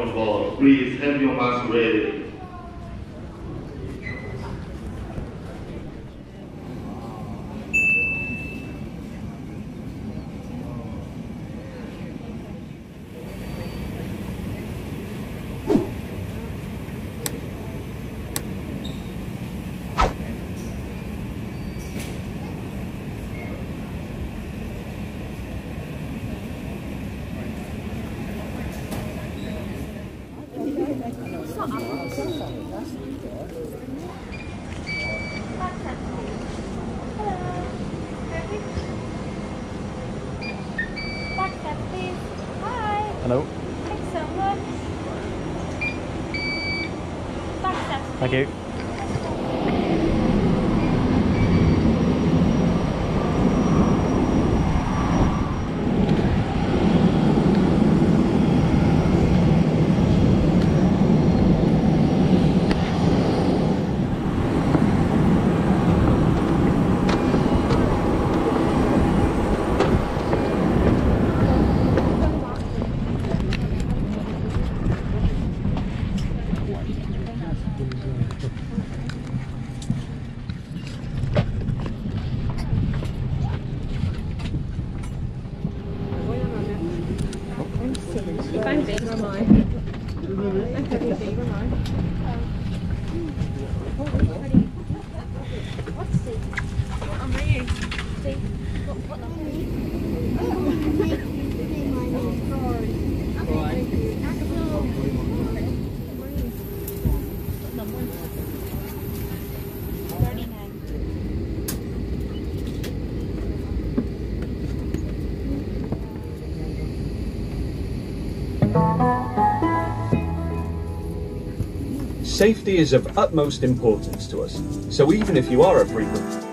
on board. Please have your mask ready. Hello. Thanks so much. Thank you. I'm big or mine. I'm having. What's? I'm ready. Safety is of utmost importance to us, so even if you are a frequent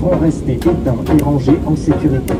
devront rester éteints et rangés en sécurité.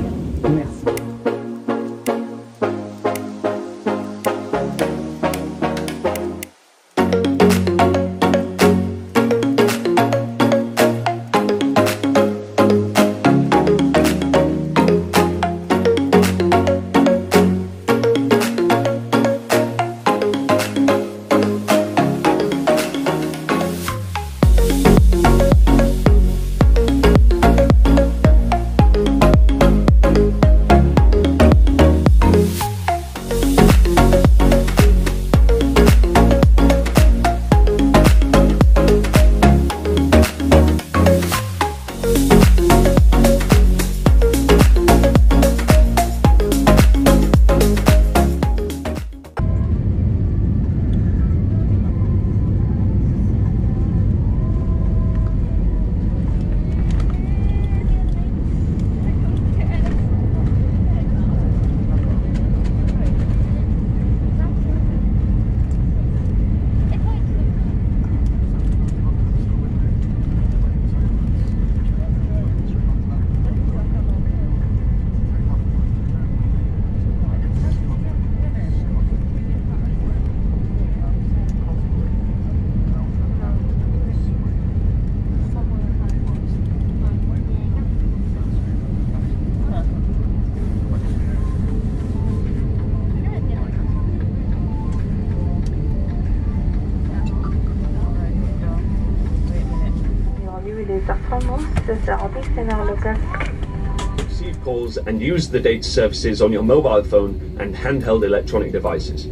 Receive calls and use the data services on your mobile phone and handheld electronic devices.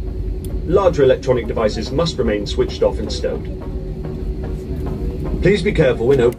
Larger electronic devices must remain switched off and stowed. Please be careful when opening.